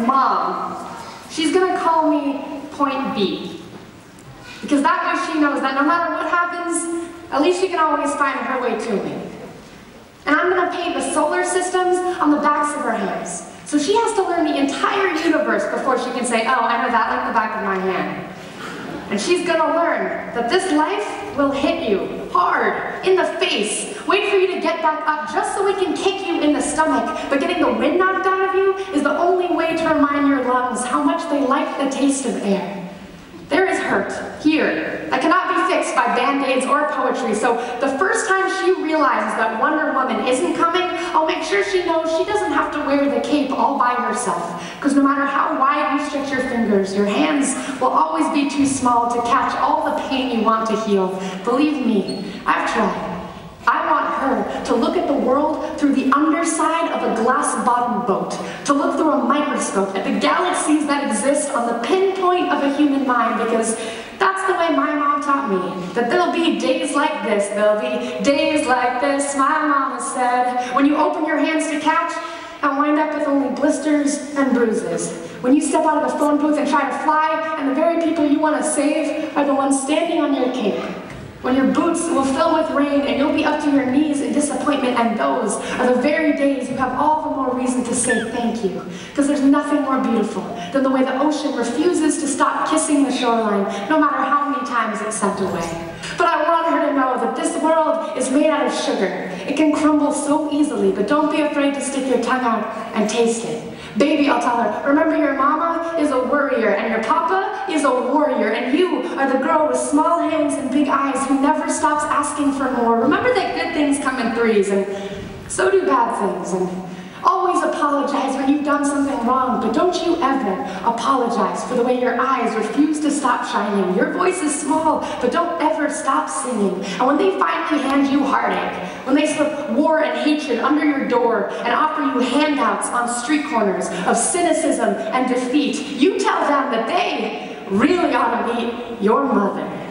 mom, she's gonna call me Point B. Because that way she knows that no matter what happens, at least she can always find her way to me. And I'm gonna paint the solar systems on the backs of her hands. So she has to learn the entire universe before she can say, oh, I know that like the back of my hand. And she's gonna learn that this life will hit you hard in the face. Wait for you to get back up just so it can kick you in the stomach. But getting the wind out of you is the only way to remind your lungs how much they like the taste of air. There is hurt here that cannot be fixed by band-aids or poetry. So the first time she realizes that Wonder Woman isn't coming, I'll make sure she knows she doesn't have to wear the cape all by herself. Because no matter how wide you stretch your fingers, your hands will always be too small to catch all the pain you want to heal. Believe me, I've tried. I want her to look at the world through the underside of a glass-bottom boat, to look through a microscope at the galaxies that exist on the pinpoint of a human mind, because that's the way my mom taught me, that there'll be days like this, there'll be days like this, my mama said, when you open your hands to catch, and wind up with only blisters and bruises. When you step out of the phone booth and try to fly, and the very people you want to save are the ones standing on your cape when your boots will fill with rain and you'll be up to your knees disappointment, and those are the very days you have all the more reason to say thank you. Because there's nothing more beautiful than the way the ocean refuses to stop kissing the shoreline, no matter how many times it's sent away. But I want her to know that this world is made out of sugar. It can crumble so easily, but don't be afraid to stick your tongue out and taste it. Baby, I'll tell her, remember your mama is a worrier, and your papa a warrior, and you are the girl with small hands and big eyes who never stops asking for more. Remember that good things come in threes, and so do bad things, and Always apologize when you've done something wrong, but don't you ever apologize for the way your eyes refuse to stop shining. Your voice is small, but don't ever stop singing. And when they finally hand you heartache, when they slip war and hatred under your door and offer you handouts on street corners of cynicism and defeat, you tell them that they really ought to meet your mother.